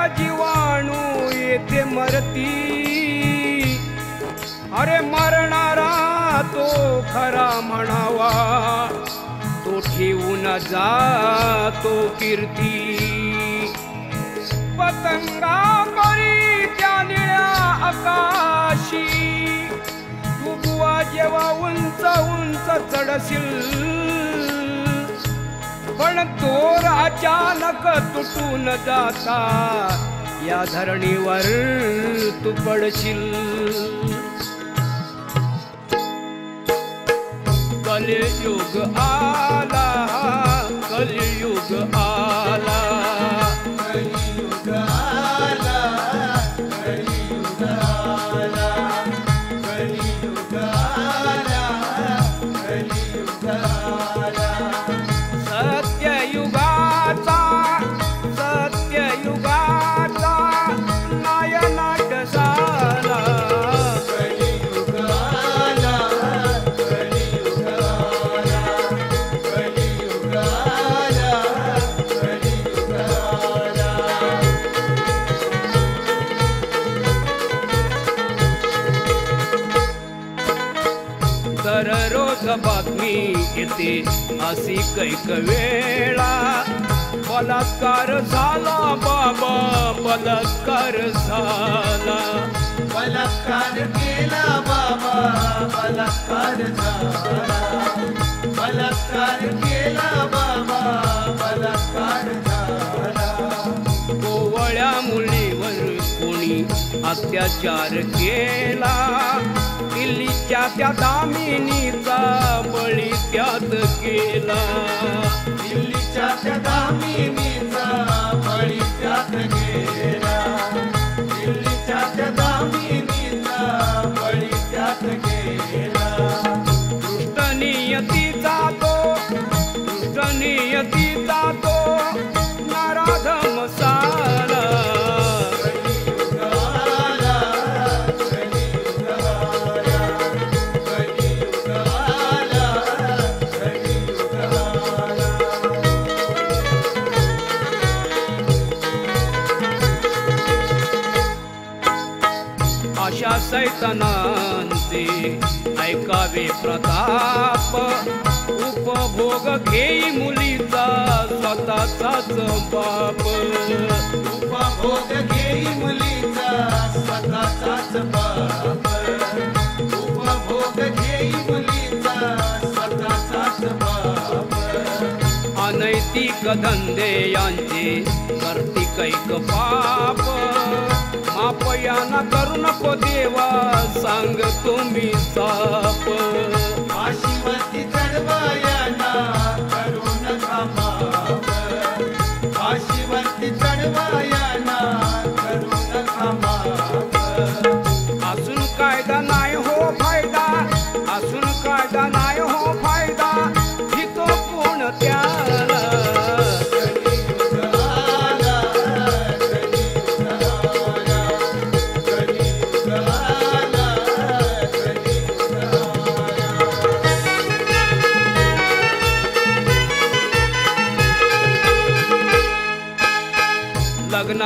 का जीवाणू येथे मरती? अरे मरणारा तो खरा म्हणावा तो ठेवून जातो कीर्ती. पतंगा करी त्या निळ्या आकाशी तू बुवा जेव्हा उंच उंच चढशील पण तोर अचानक तुटून जाता. या धरणीवर तू पडशील. कलयुग आला. बातमी येते. अशी कैक वेळा. बलात्कार झाला बाबा बलात्कार झाला. बलात्कार केला बाबा बलात्कार झाला. बलात्कार केला बाबा बलात्कार झाला. कोवळ्या मुलीवर कोणी अत्याचार केला. दिल्लीच्या त्या दामिनीचा बळी त्यात केला दिल्लीच्या त्या दामिनीचा अशा सैतनांती ऐकावे प्रताप उपभोग घेई मुलीचा स्वतःचाच बाप. उपभोग घेई मुलीचा स्वतःचाच बाप. कैक धंदे यांचे करती कैक पाप. माप याना करू नको देवा सांग तुम्ही साप. काशीवरती चढवायाना करू नका पाप काशीवरती चढवाया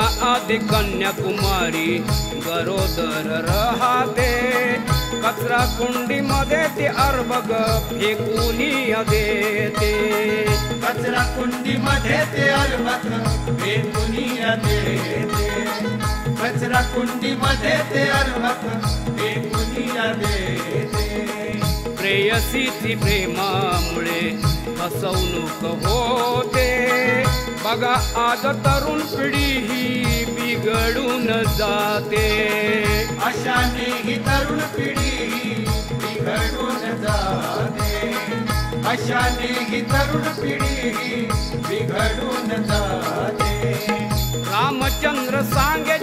आदि कन्याकुमारी गरोदर राहते. कचरा कुंडी मध्ये ते अर्भग फेकून देते. कचरा कुंडी मध्ये ते अलमत बेपुनिया देते. कचरा कुंडी मध्ये ते अलमत बेपुनिया देते. प्रेयसीची प्रेमामुळे फसवणूक होते. बघा आज तरुण पिढी ही बिघडून जाते. अशाने ही तरुण पिढी बिघडून जाते. अशाने ही तरुण पिढी बिघडून जाते. रामचंद्र सांगे